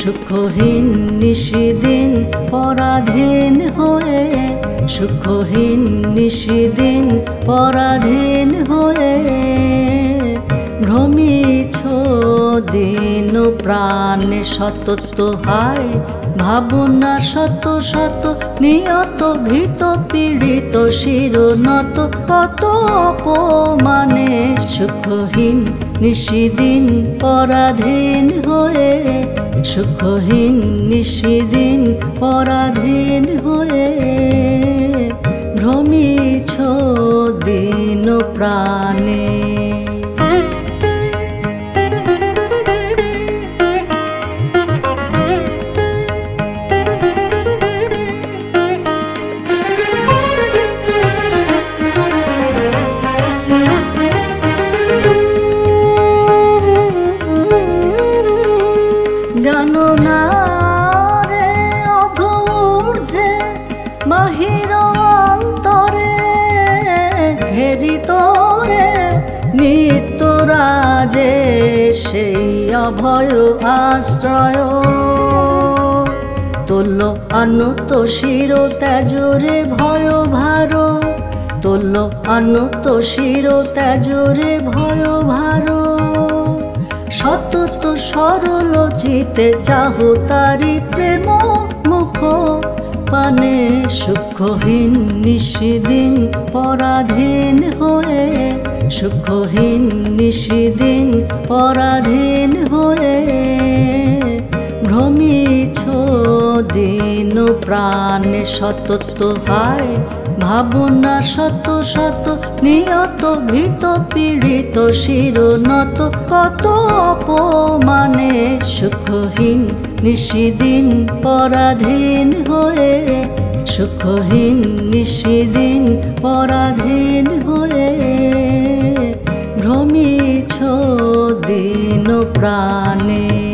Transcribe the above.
সুখহীন নিশিদিন পরাধীন হয়ে সুখহীন নিশিদিন পরাধীন হয়ে ভ্রমিছ দিন। প্রাণে সতত হায়, ভাবনা শত শত, নিয়ত ভীত, পীড়িত শিরনত কত অপমানে সুখহীন, নিশিদিন পরাধীন হয়ে, সুখহীন, নিশিদিন পরাধীন হয়ে, ভ্রমিছ দিন প্রাণে। জানো না রে অধূর্ধে বাহির অন্তরে তোরে নিত্য রাজে সেই অভয় আশ্রয়। তোল আনুত শির ত্যাজরে ভয় ভার তোল আনুত শির ত্যাজরে ভয় সরল চিতে চাহো তারি প্রেম মুখ পানে সুখহীন নিশিদিন পরাধীন হয়ে, সুখহীন নিশিদিন পরাধীন হয়ে ভ্রমিছ দিন প্রাণে সতত হায়, ভাবনা শত শত, নিয়ত ভীত পীড়িত শিরনত কত অপমানে সুখহীন, নিশিদিন পরাধীন হয়ে, সুখহীন, নিশিদিন পরাধীন হয়ে, ভ্রমিছ দিন প্রাণে।